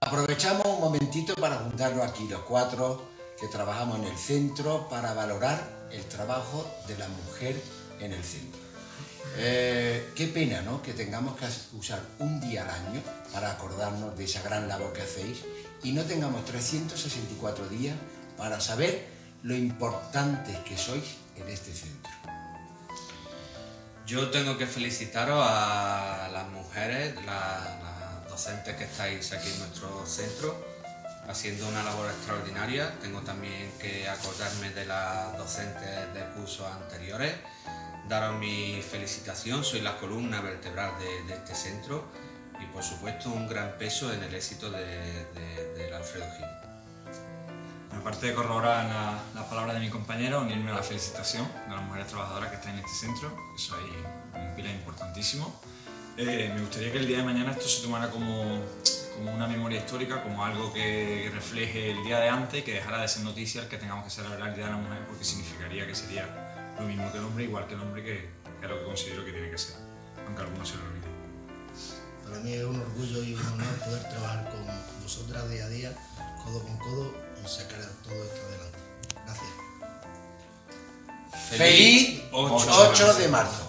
Aprovechamos un momentito para juntarnos aquí los cuatro que trabajamos en el centro para valorar el trabajo de la mujer en el centro. Eh, qué pena, ¿no? Que tengamos que usar un día al año para acordarnos de esa gran labor que hacéis y no tengamos 364 días para saber lo importantes que sois en este centro. Yo tengo que felicitaros a las mujeres, las docentes que estáis aquí en nuestro centro, haciendo una labor extraordinaria. Tengo también que acordarme de las docentes de cursos anteriores, daros mi felicitación, soy la columna vertebral de, este centro y por supuesto un gran peso en el éxito del Alfredo Gil. Aparte de corroborar las palabras de mi compañero, unirme a la felicitación de las mujeres trabajadoras que están en este centro, eso hay un pilar importantísimo. Eh, me gustaría que el día de mañana esto se tomara como, como, una memoria histórica, como algo que refleje el día de antes y que dejara de ser noticia el que tengamos que celebrar el Día de la Mujer, porque significaría que sería lo mismo que el hombre, igual que el hombre, que, es lo que considero que tiene que ser, aunque algunos se lo olviden. Para mí es un orgullo y un honor poder trabajar con vosotras día a día, codo con codo, y sacar todo esto adelante. Gracias. Feliz 8 de marzo.